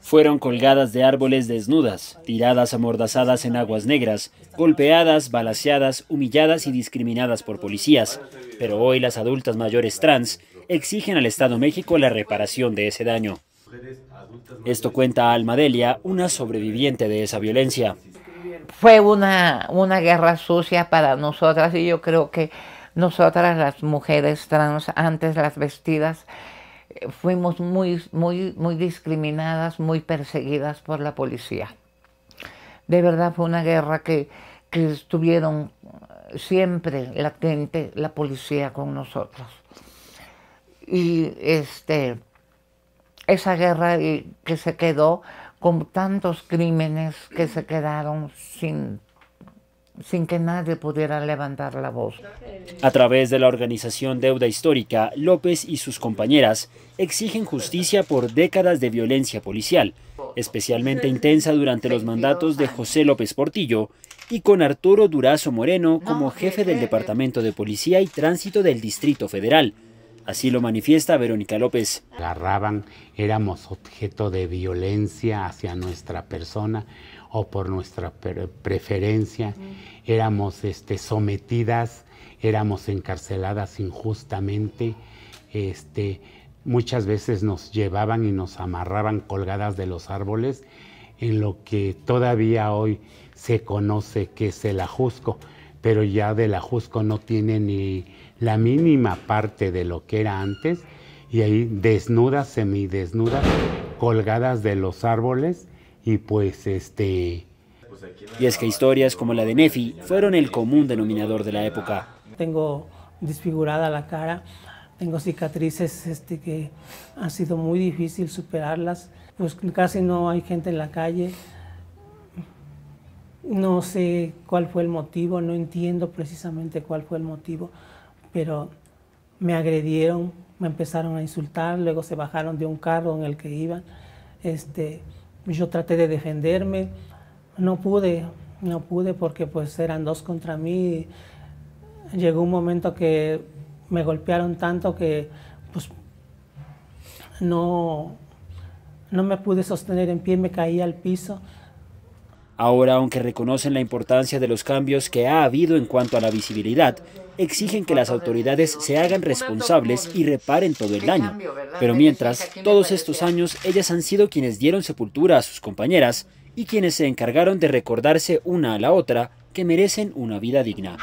Fueron colgadas de árboles desnudas, tiradas amordazadas en aguas negras, golpeadas, balaseadas, humilladas y discriminadas por policías. Pero hoy las adultas mayores trans exigen al Estado México la reparación de ese daño. Esto cuenta Almadelia, una sobreviviente de esa violencia. Fue una, una guerra sucia para nosotras y yo creo que nosotras las mujeres trans, antes las vestidas, fuimos muy, muy, muy discriminadas, muy perseguidas por la policía. De verdad fue una guerra que, que estuvieron siempre latente la policía con nosotros. Y este, esa guerra que se quedó con tantos crímenes que se quedaron sin sin que nadie pudiera levantar la voz. A través de la organización Deuda Histórica, López y sus compañeras exigen justicia por décadas de violencia policial, especialmente intensa durante los mandatos de José López Portillo y con Arturo Durazo Moreno como jefe del Departamento de Policía y Tránsito del Distrito Federal. Así lo manifiesta Verónica López. Agarraban, éramos objeto de violencia hacia nuestra persona o por nuestra preferencia, éramos este, sometidas, éramos encarceladas injustamente, este, muchas veces nos llevaban y nos amarraban colgadas de los árboles en lo que todavía hoy se conoce que es el ajusco, pero ya del ajusco no tiene ni la mínima parte de lo que era antes, y ahí desnudas, semidesnudas, colgadas de los árboles, y pues este... Y es que historias como la de Nefi fueron el común denominador de la época. Tengo desfigurada la cara, tengo cicatrices este, que han sido muy difícil superarlas, pues casi no hay gente en la calle, no sé cuál fue el motivo, no entiendo precisamente cuál fue el motivo, pero me agredieron, me empezaron a insultar, luego se bajaron de un carro en el que iban, este, yo traté de defenderme, no pude, no pude porque pues eran dos contra mí. Llegó un momento que me golpearon tanto que pues no, no me pude sostener en pie, me caí al piso. Ahora, aunque reconocen la importancia de los cambios que ha habido en cuanto a la visibilidad, exigen que las autoridades se hagan responsables y reparen todo el daño. Pero mientras, todos estos años, ellas han sido quienes dieron sepultura a sus compañeras y quienes se encargaron de recordarse una a la otra que merecen una vida digna.